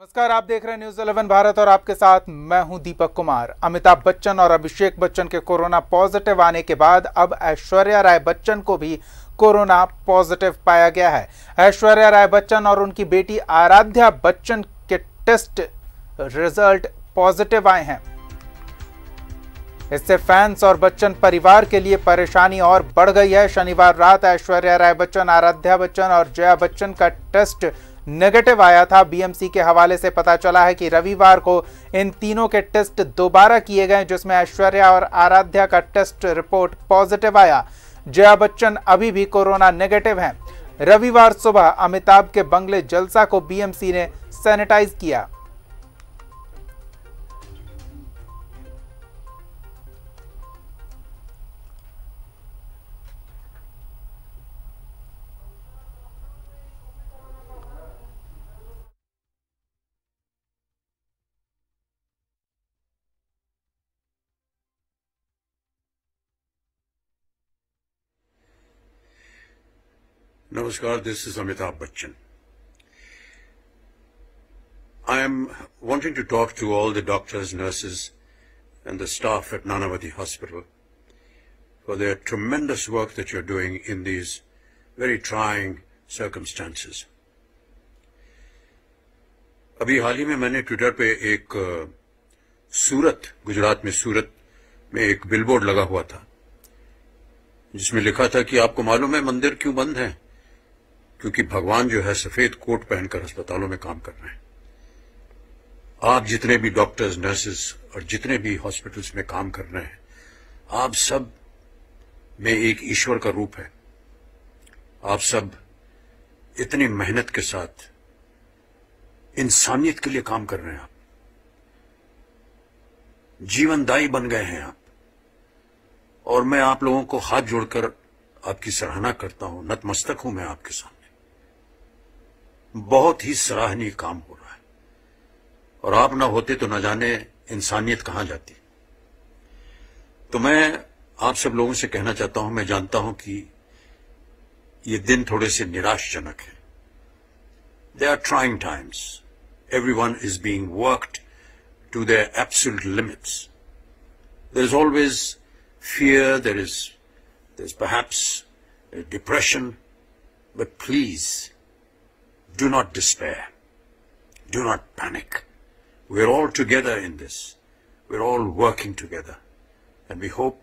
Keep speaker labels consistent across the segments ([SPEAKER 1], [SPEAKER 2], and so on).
[SPEAKER 1] नमस्कार, आप देख रहे हैं न्यूज़ 11 भारत और आपके साथ मैं हूँ दीपक कुमार। अमिताभ बच्चन और अभिषेक बच्चन के कोरोना पॉजिटिव आने के बाद अब ऐश्वर्या राय बच्चन को भी कोरोना पॉजिटिव पाया गया है। ऐश्वर्या राय बच्चन और उनकी बेटी आराध्या बच्चन के टेस्ट रिज़ल्ट पॉजिटिव आए हैं। इससे फैंस और बच्चन परिवार के लिए परेशानी और बढ़ गई है। शनिवार रात ऐश्वर्या राय बच्चन, आराध्या बच्चन और जया बच्चन का टेस्ट नेगेटिव आया था। बीएमसी के हवाले से पता चला है कि रविवार को इन तीनों के टेस्ट दोबारा किए गए, जिसमें ऐश्वर्या और आराध्या का टेस्ट रिपोर्ट पॉजिटिव आया। जया बच्चन अभी भी कोरोना नेगेटिव हैं। रविवार सुबह अमिताभ के बंगले जलसा को बीएमसी ने सैनिटाइज किया।
[SPEAKER 2] नमस्कार this is Amitabh Bachchan I am wanting to talk to all the doctors nurses and the staff at Nanavati hospital for their tremendous work that you are doing in these very trying circumstances अभी हाल ही में मैंने Twitter पे एक सूरत, गुजरात में सूरत में एक billboard लगा हुआ था, जिसमें लिखा था कि आपको मालूम है मंदिर क्यों बंद है? क्योंकि भगवान जो है सफ़ेद कोट पहनकर अस्पतालों में काम कर रहे हैं। आप जितने भी डॉक्टर्स, नर्सेस और जितने भी हॉस्पिटल्स में काम कर रहे हैं, आप सब में एक ईश्वर का रूप है। आप सब इतनी मेहनत के साथ इंसानियत के लिए काम कर रहे हैं आप। जीवनदायी बन गए हैं आप। और मैं आप लोगों को हाथ जोड़कर आपकी सराहना करता हूँ। नतमस्तक हूँ मैं आपके सामने बहुत ही सराहनीय काम हो रहा है। और आप ना होते तो न जाने इंसानियत कहाँ जाती। तो मैं आप सब लोगों से कहना चाहता हूँ मैं जानता हूँ कि ये दिन थोड़े से निराशजनक है। They are trying times every one is being worked to their absolute limits there is always fear there is there perhaps a depression, but please do not despair. Do not panic. We're all together in this. We're all working together. And we hope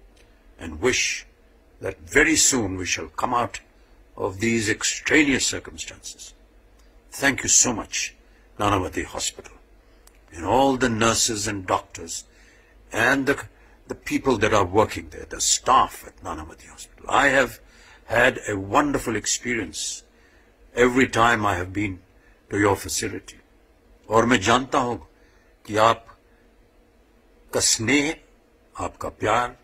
[SPEAKER 2] and wish that very soon we shall come out of these extraneous circumstances. Thank you so much, Nanavati Hospital, and all the nurses and doctors and the the people that are working there, the staff at Nanavati Hospital. I have had a wonderful experience every time I have been to your facility. और मैं जानता हूँ कि आप का स्नेह आपका प्यार